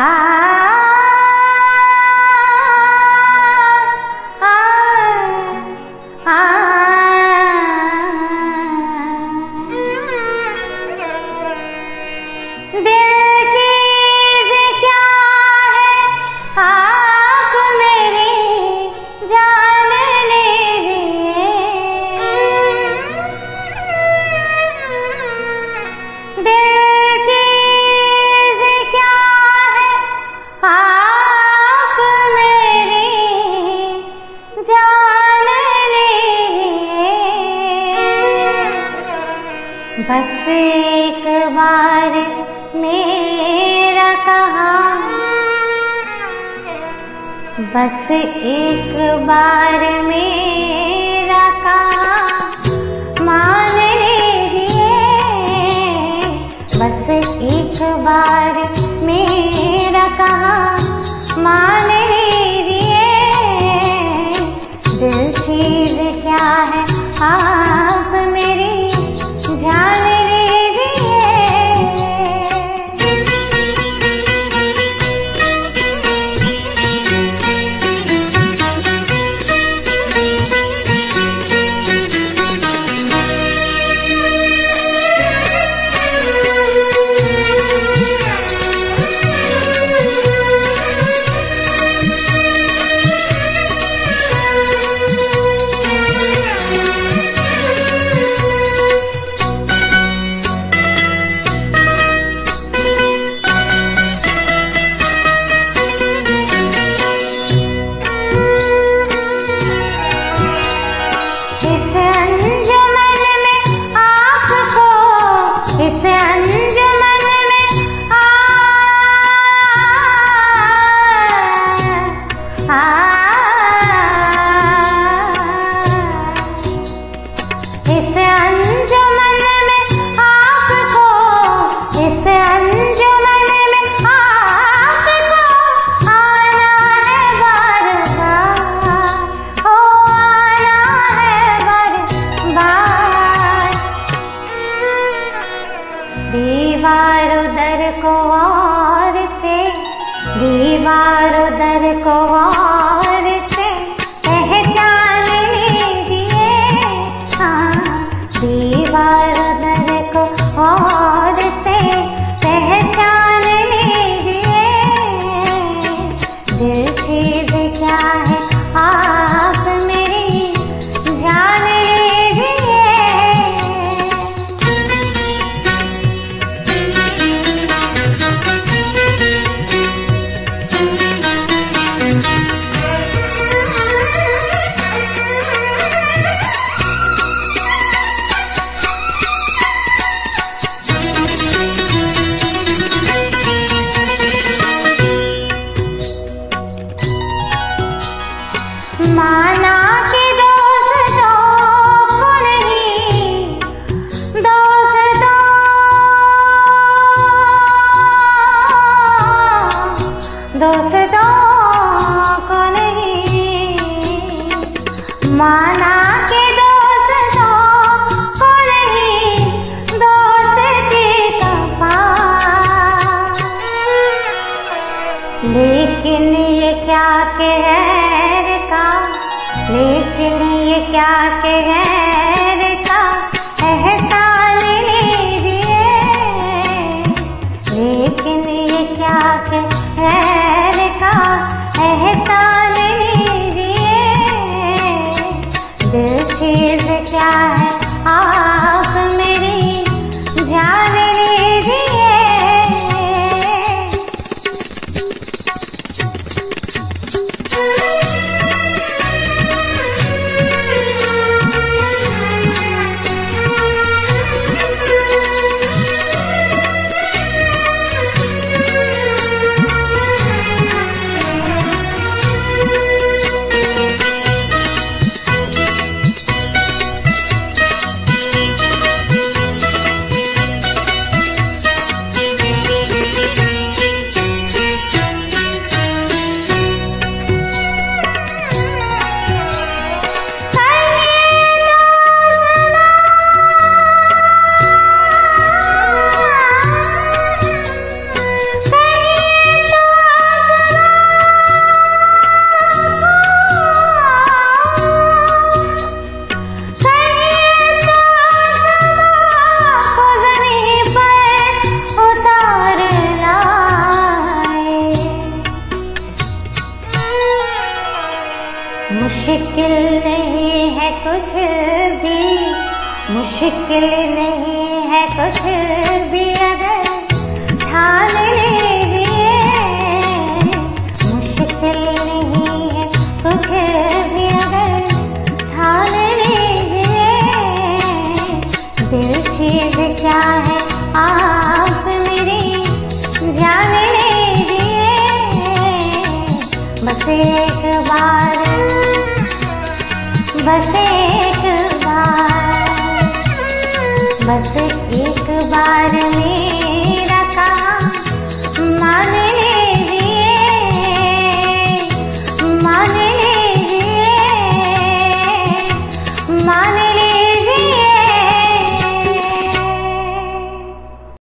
Ah. बस एक बार मेरा कहा। बस एक बार मेरा कहा। मान लीजिए बस एक बार मेरा कहा। मान दिल चीज़ क्या माना कि दोस्तों को नहीं दोस्ती का लेकिन ये क्या कहर का, लेकिन ये क्या कहर का, एहसान लीजिए। लेकिन ये क्या कहर मुश्किल नहीं है कुछ भी। मुश्किल नहीं है कुछ भी अगर ठान लीजिए। मुश्किल नहीं है कुछ भी अगर ठान लीजिए। दिल चीज़ क्या है बस एक बार बस एक बार में